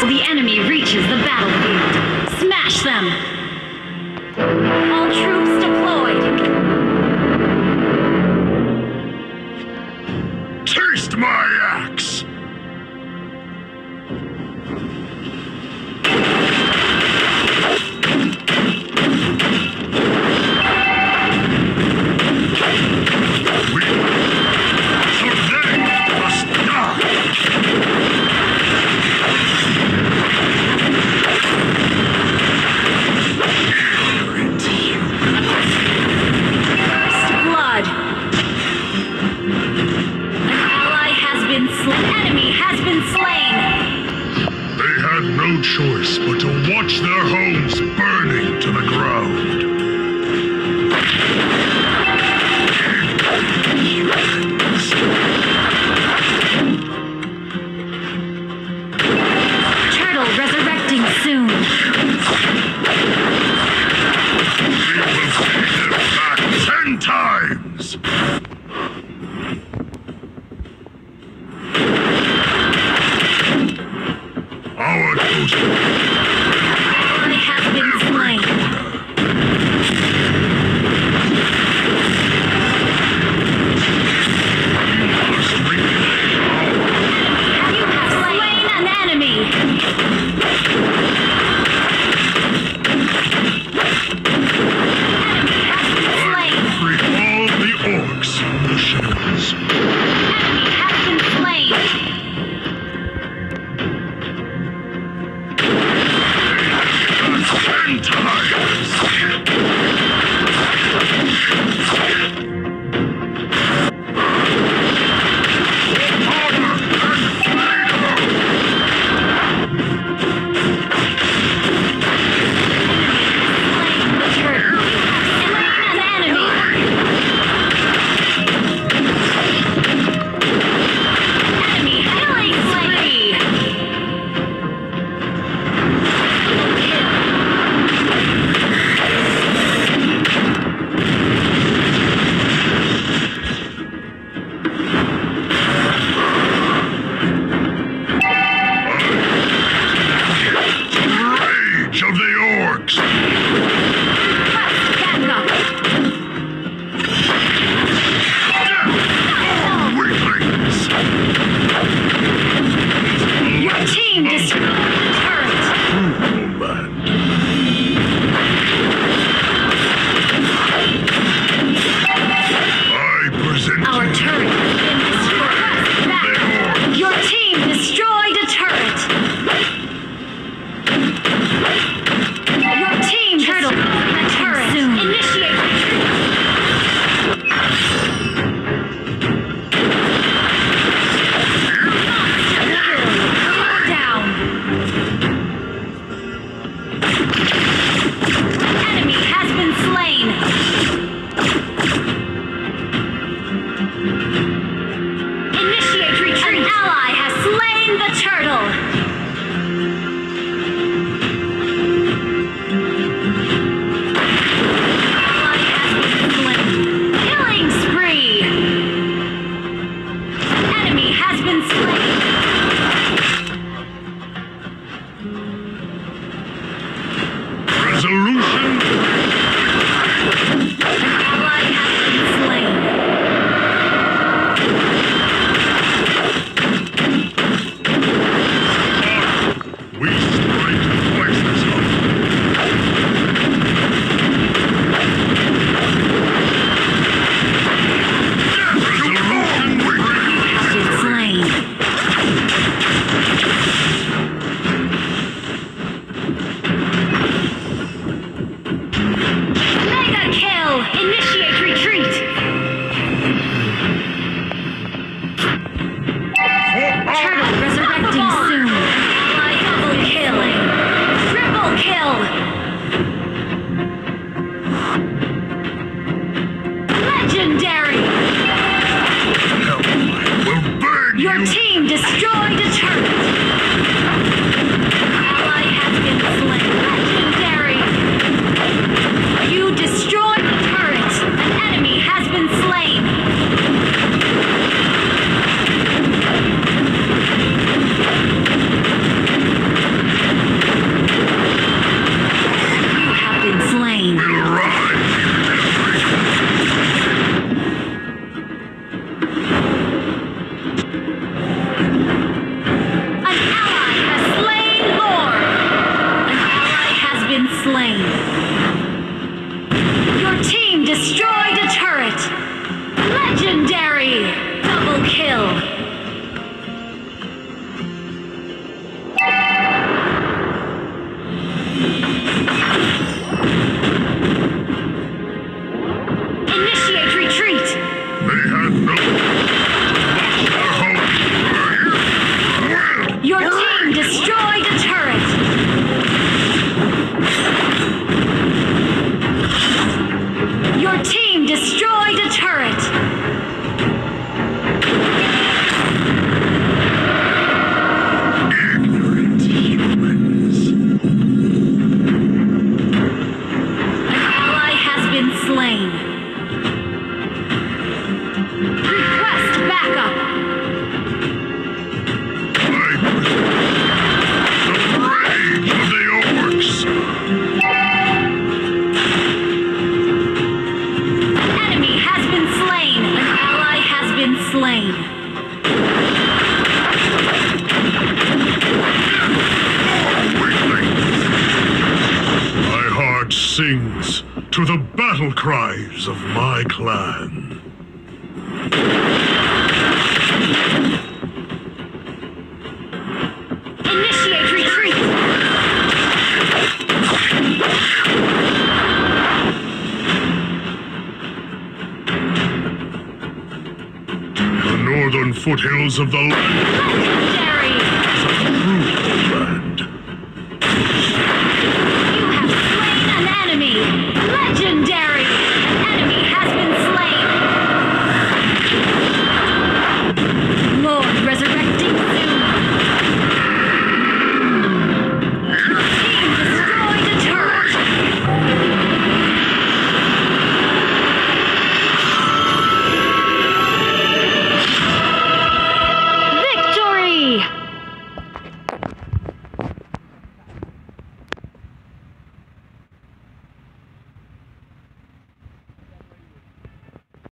until the enemy reaches the battlefield. Smash them! All troops deployed! Taste my axe! been slain. They had no choice but to watch their home. Destroy the things to the battle cries of my clan. Initiate retreat! The northern foothills of the land.